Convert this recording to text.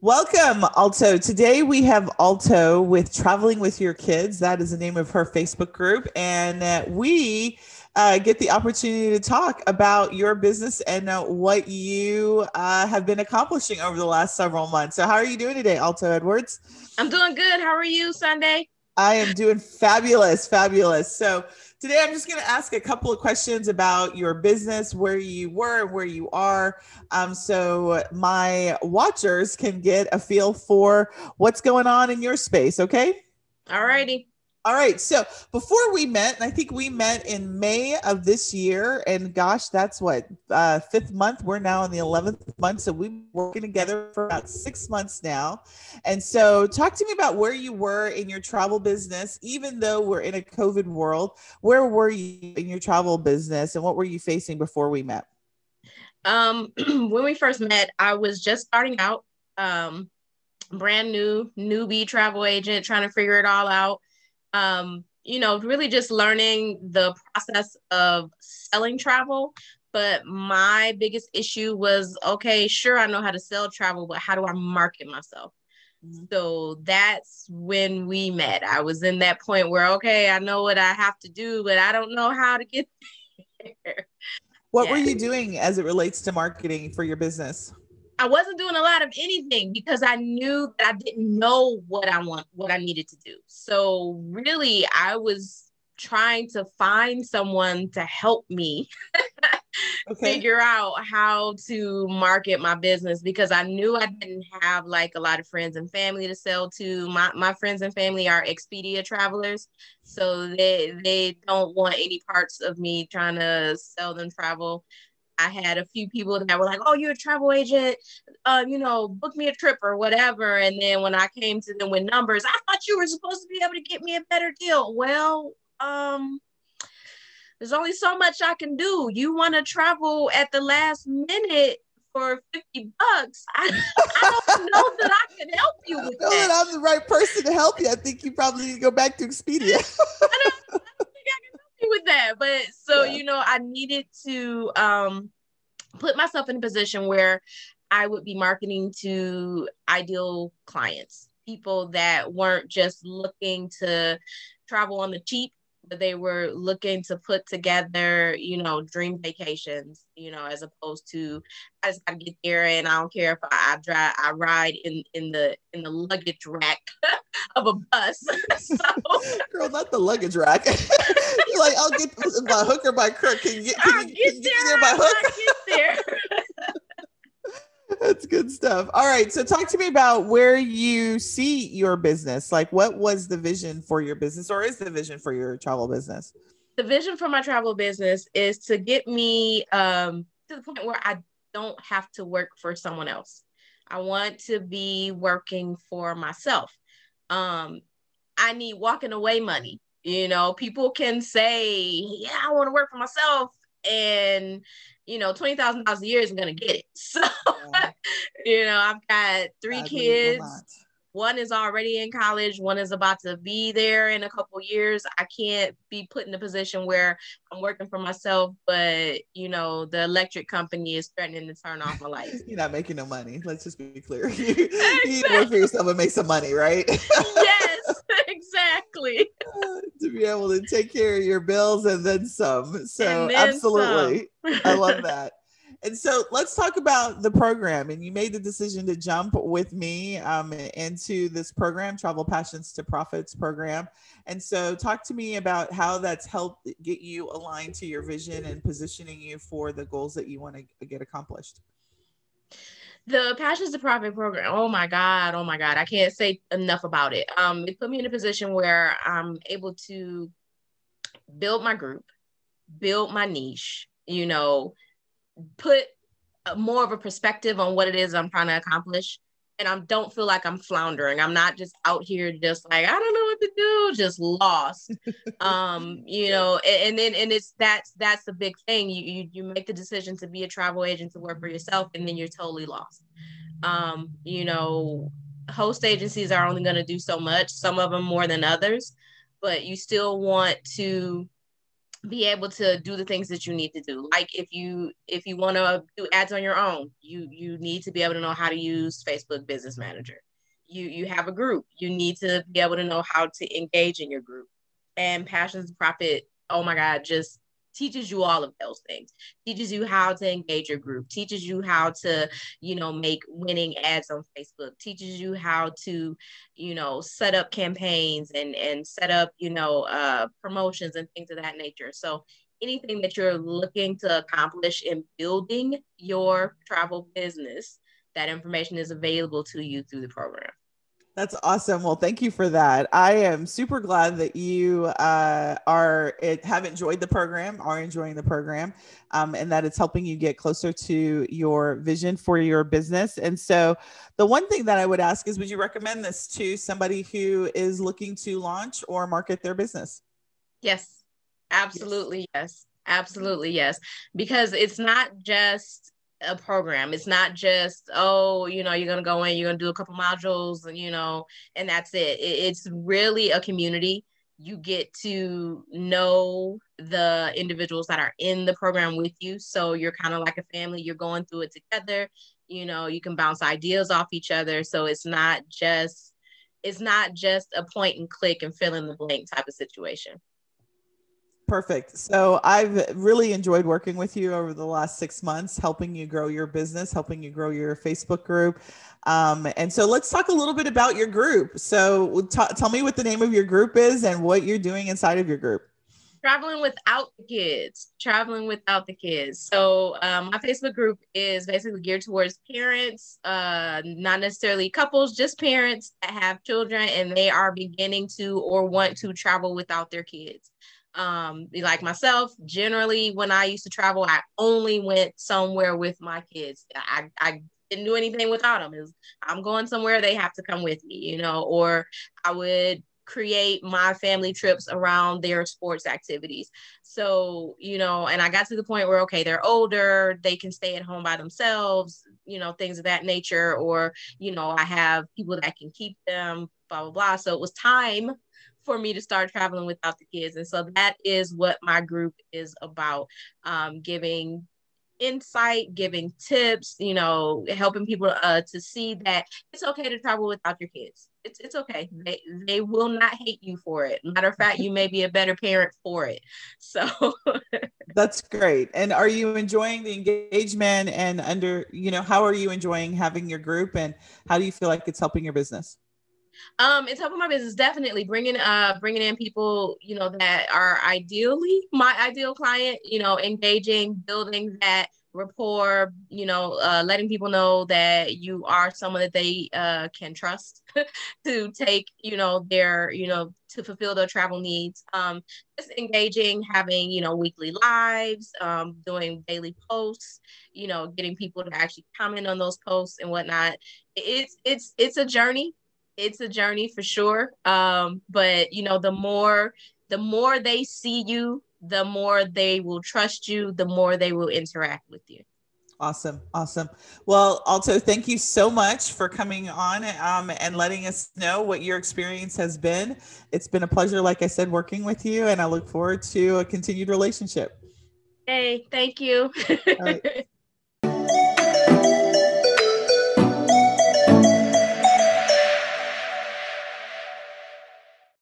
Welcome, Alto. Today we have Alto with Traveling with Your Kids. That is the name of her Facebook group. And uh, we uh, get the opportunity to talk about your business and uh, what you uh, have been accomplishing over the last several months. So, how are you doing today, Alto Edwards? I'm doing good. How are you, Sundey? I am doing fabulous, fabulous. So, Today, I'm just going to ask a couple of questions about your business, where you were, where you are, um, so my watchers can get a feel for what's going on in your space. Okay. All righty. All right. So before we met, and I think we met in May of this year, and gosh, that's what uh, fifth month. We're now in the eleventh month, so we've been working together for about six months now. And so, talk to me about where you were in your travel business, even though we're in a COVID world. Where were you in your travel business, and what were you facing before we met? Um, when we first met, I was just starting out, um, brand new newbie travel agent, trying to figure it all out um, you know, really just learning the process of selling travel. But my biggest issue was okay, sure, I know how to sell travel, but how do I market myself? Mm-hmm. So that's when we met. I was in that point where, okay, I know what I have to do, but I don't know how to get there. What yeah. were you doing as it relates to marketing for your business? I wasn't doing a lot of anything because I knew that I didn't know what I want, what I needed to do. So really, I was trying to find someone to help me okay. figure out how to market my business because I knew I didn't have like a lot of friends and family to sell to. My my friends and family are Expedia travelers, so they they don't want any parts of me trying to sell them travel. I had a few people that were like, "Oh, you're a travel agent, uh, you know, book me a trip or whatever." And then when I came to them with numbers, I thought you were supposed to be able to get me a better deal. Well, um, there's only so much I can do. You want to travel at the last minute for 50 bucks. I, I don't know that I can help you with I that. that. I'm the right person to help you. I think you probably need to go back to Expedia. With that. But so, yeah. you know, I needed to um put myself in a position where I would be marketing to ideal clients, people that weren't just looking to travel on the cheap, but they were looking to put together, you know, dream vacations, you know, as opposed to I just gotta get there and I don't care if I, I drive I ride in in the in the luggage rack of a bus. so, Girl, not the luggage rack. You're like, I'll get by hook or by crook. Can you get, can you, get, can you there, get there by hook? Get there. That's good stuff. All right. So talk to me about where you see your business. Like what was the vision for your business or is the vision for your travel business? The vision for my travel business is to get me um, to the point where I don't have to work for someone else. I want to be working for myself. Um, I need walking away money. You know, people can say, yeah, I want to work for myself. And, you know, $20,000 a year isn't going to get it. So, yeah. you know, I've got three I kids one is already in college one is about to be there in a couple years. I can't be put in a position where i'm working for myself but you know the electric company is threatening to turn off my lights. You're not making no money. Let's just be clear. You, need to work for yourself and make some money right? Yes exactly. To be able to take care of your bills and then some. So then absolutely. Some. i love that and so let's talk about the program. And you made the decision to jump with me um, into this program, Travel Passions to Profits program. And so talk to me about how that's helped get you aligned to your vision and positioning you for the goals that you want to get accomplished. The Passions to Profit program. Oh my God. Oh my God. I can't say enough about it. Um, it put me in a position where I'm able to build my group, build my niche, you know, put more of a perspective on what it is I'm trying to accomplish. And I don't feel like I'm floundering. I'm not just out here just like, I don't know what to do, just lost. um, you know, and, and then and it's that's that's the big thing. You, you you make the decision to be a travel agent to work for yourself, and then you're totally lost. Um, you know, host agencies are only gonna do so much, some of them more than others, but you still want to be able to do the things that you need to do. Like if you if you want to do ads on your own you you need to be able to know how to use facebook business manager. You you have a group. You need to be able to know how to engage in your group. And passions profit oh my god just teaches you all of those things. Teaches you how to engage your group. Teaches you how to you know make winning ads on facebook. Teaches you how to you know set up campaigns and and set up you know uh, promotions and things of that nature. So anything that you're looking to accomplish in building your travel business that information is available to you through the program that's awesome. Well, thank you for that. I am super glad that you uh, are it, have enjoyed the program, are enjoying the program, um, and that it's helping you get closer to your vision for your business. And so, the one thing that I would ask is, would you recommend this to somebody who is looking to launch or market their business? Yes, absolutely. Yes, yes. absolutely. Yes, because it's not just a program. It's not just, oh, you know, you're going to go in, you're going to do a couple modules, and, you know, and that's it. It's really a community. You get to know the individuals that are in the program with you. So you're kind of like a family. You're going through it together. You know, you can bounce ideas off each other. So it's not just, it's not just a point and click and fill in the blank type of situation. Perfect. So I've really enjoyed working with you over the last six months, helping you grow your business, helping you grow your Facebook group. Um, and so let's talk a little bit about your group. So t- tell me what the name of your group is and what you're doing inside of your group. Traveling without the kids, traveling without the kids. So um, my Facebook group is basically geared towards parents, uh, not necessarily couples, just parents that have children and they are beginning to or want to travel without their kids um like myself generally when i used to travel i only went somewhere with my kids. I i didn't do anything without them was, i'm going somewhere they have to come with me you know or i would create my family trips around their sports activities. So you know and i got to the point where okay they're older they can stay at home by themselves you know things of that nature or you know i have people that can keep them blah blah blah. So it was time for me to start traveling without the kids. And so that is what my group is about um, giving insight, giving tips, you know, helping people uh, to see that it's okay to travel without your kids. It's, it's okay. They, they will not hate you for it. Matter of fact, you may be a better parent for it. So that's great. And are you enjoying the engagement and under, you know, how are you enjoying having your group and how do you feel like it's helping your business? Um, it's helping my business definitely bringing uh bringing in people you know that are ideally my ideal client. You know, engaging, building that rapport. You know, uh, letting people know that you are someone that they uh, can trust to take you know their you know to fulfill their travel needs. Um, just engaging, having you know weekly lives, um, doing daily posts. You know, getting people to actually comment on those posts and whatnot. It's it's it's a journey it's a journey for sure. Um, but you know, the more the more they see you, the more they will trust you, the more they will interact with you. Awesome. Awesome. Well, Alto, thank you so much for coming on um, and letting us know what your experience has been. It's been a pleasure, like I said, working with you, and I look forward to a continued relationship. Hey, thank you.